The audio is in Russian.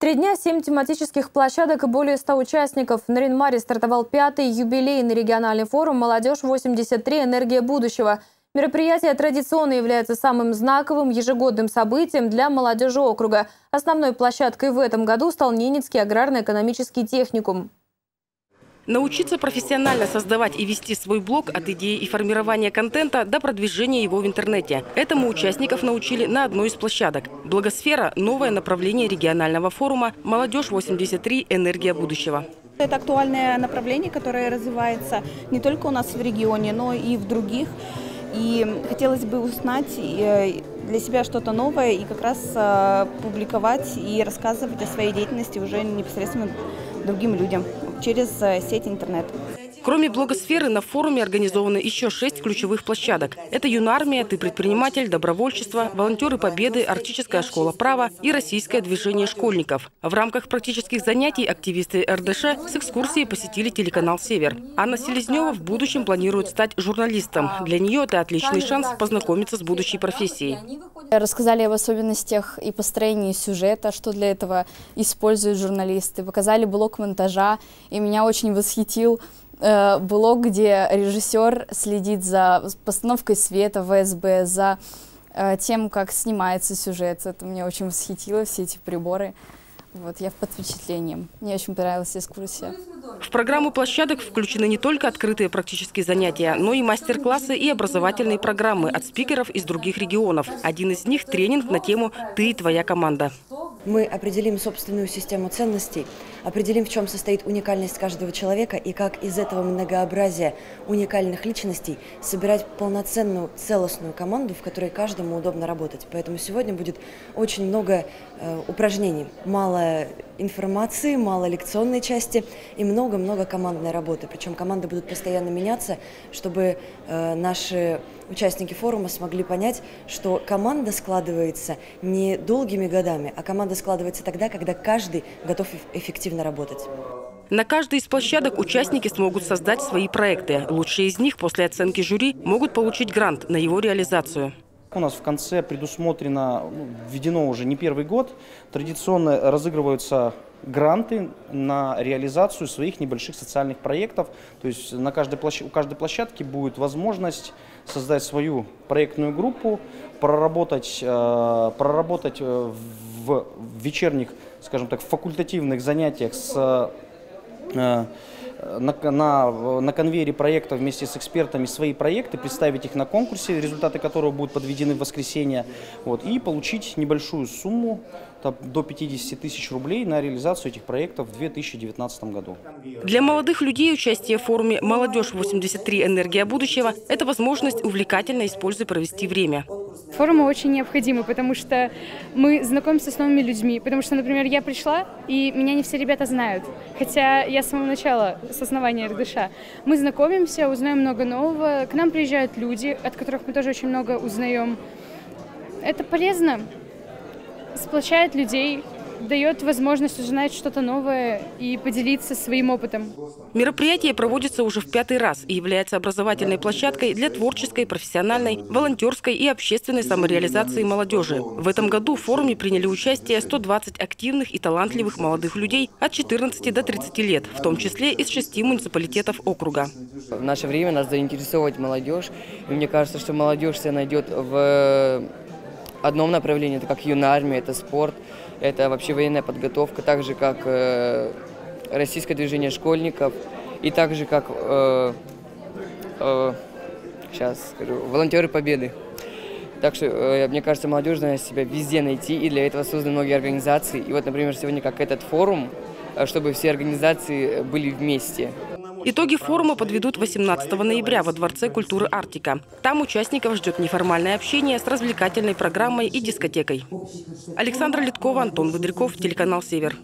Три дня, семь тематических площадок и более 100 участников. На Ринмаре стартовал пятый юбилейный региональный форум «Молодежь-83. Энергия будущего». Мероприятие традиционно является самым знаковым ежегодным событием для молодежи округа. Основной площадкой в этом году стал Ненецкий аграрно-экономический техникум. Научиться профессионально создавать и вести свой блог от идеи и формирования контента до продвижения его в интернете. Этому участников научили на одной из площадок. Благосфера – новое направление регионального форума «Молодежь-83. Энергия будущего». Это актуальное направление, которое развивается не только у нас в регионе, но и в других. И хотелось бы узнать э, для себя что-то новое и как раз э, публиковать и рассказывать о своей деятельности уже непосредственно другим людям через э, сеть интернет. Кроме блогосферы, на форуме организованы еще шесть ключевых площадок. Это юнармия, ты предприниматель, добровольчество, волонтеры Победы, Арктическая школа права и Российское движение школьников. В рамках практических занятий активисты РДШ с экскурсией посетили телеканал «Север». Анна Селезнева в будущем планирует стать журналистом. Для нее это отличный шанс познакомиться с будущей профессией. Рассказали об особенностях и построении сюжета, что для этого используют журналисты. Показали блок монтажа, и меня очень восхитил э, блог, где режиссер следит за постановкой света в СБ, за э, тем, как снимается сюжет. Это меня очень восхитило, все эти приборы. Вот, я под впечатлением. Мне очень понравилась экскурсия. В программу площадок включены не только открытые практические занятия, но и мастер-классы и образовательные программы от спикеров из других регионов. Один из них – тренинг на тему «Ты и твоя команда». Мы определим собственную систему ценностей, определим, в чем состоит уникальность каждого человека и как из этого многообразия уникальных личностей собирать полноценную, целостную команду, в которой каждому удобно работать. Поэтому сегодня будет очень много э, упражнений, мало информации, мало лекционной части и много-много командной работы. Причем команды будут постоянно меняться, чтобы э, наши участники форума смогли понять, что команда складывается не долгими годами, а команда складывается тогда, когда каждый готов эффективно работать. На каждой из площадок участники смогут создать свои проекты. Лучшие из них после оценки жюри могут получить грант на его реализацию. У нас в конце предусмотрено, ну, введено уже не первый год, традиционно разыгрываются гранты на реализацию своих небольших социальных проектов. То есть на каждой площадке, у каждой площадки будет возможность создать свою проектную группу, проработать, э, проработать э, в вечерних, скажем так, факультативных занятиях с э, на, на, на конвейере проекта вместе с экспертами свои проекты, представить их на конкурсе, результаты которого будут подведены в воскресенье, вот, и получить небольшую сумму там, до 50 тысяч рублей на реализацию этих проектов в 2019 году. Для молодых людей участие в форуме «Молодежь-83. Энергия будущего» – это возможность увлекательно используя провести время. Форумы очень необходимы, потому что мы знакомимся с новыми людьми. Потому что, например, я пришла, и меня не все ребята знают. Хотя я с самого начала, с основания РДШ. Мы знакомимся, узнаем много нового. К нам приезжают люди, от которых мы тоже очень много узнаем. Это полезно, сплочает людей, дает возможность узнать что-то новое и поделиться своим опытом. Мероприятие проводится уже в пятый раз и является образовательной площадкой для творческой, профессиональной, волонтерской и общественной самореализации молодежи. В этом году в форуме приняли участие 120 активных и талантливых молодых людей от 14 до 30 лет, в том числе из шести муниципалитетов округа. В наше время нас заинтересовать молодежь. И мне кажется, что молодежь себя найдет в одном направлении, это как юная армия, это спорт, это вообще военная подготовка, так же как э, российское движение школьников и так же как, э, э, сейчас скажу, волонтеры Победы. Так что, э, мне кажется, молодежь должна себя везде найти, и для этого созданы многие организации. И вот, например, сегодня как этот форум, чтобы все организации были вместе. Итоги форума подведут 18 ноября во Дворце культуры «Арктика». Там участников ждет неформальное общение с развлекательной программой и дискотекой. Александра Литкова, Антон Выдряков, телеканал «Север».